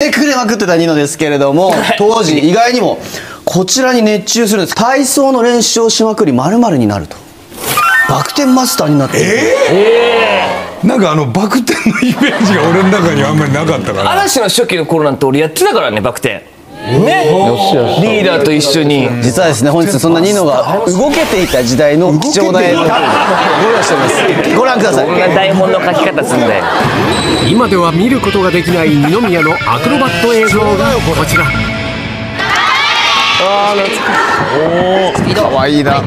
でくれまくってたニノですけれども、当時意外にもこちらに熱中するんです。体操の練習をしまくり〇〇になると。バク転マスターになってえなんかあのバク転のイメージが俺の中にはあんまりなかったから。嵐の初期の頃なんて俺やってたからねバク転ね。リーダーと一緒に。実はですね本日そんなニノが動けていた時代の貴重な映像をご用意してます。ご覧ください。こんな台本の書き方すんだよ。今では見ることができない二宮のアクロバット映像がこちら。かわい。いな。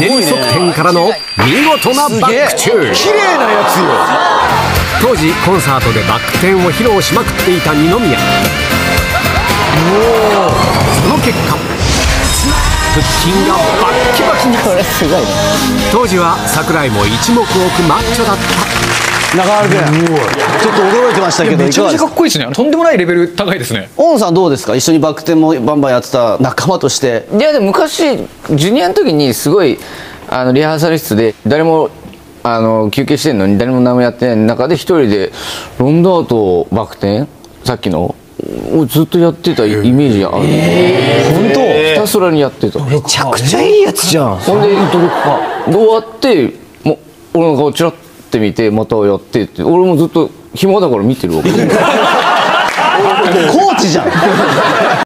連続点からの見事なバック宙綺麗なやつよ当時コンサートでバック転を披露しまくっていた二宮。その結果腹筋がバッキバキに。当時は桜井も一目置くマッチョだった。中原君ちょっと驚いてましたけどめちゃめちゃかっこいいですね。とんでもないレベル高いですね。大野さんどうですか？一緒にバク転もバンバンやってた仲間として。いやでも昔ジュニアの時にすごいあのリハーサル室で誰もあの休憩してんのに誰も何もやってない中で一人でロンダートバク転？さっきの？をずっとやってたイメージある。本当？ひたすらにやってた。めちゃくちゃいいやつじゃん。ほんで終わってもう俺の顔チラッて見てまたやってって。俺もずっと暇だから見てるわ。け コーチじゃん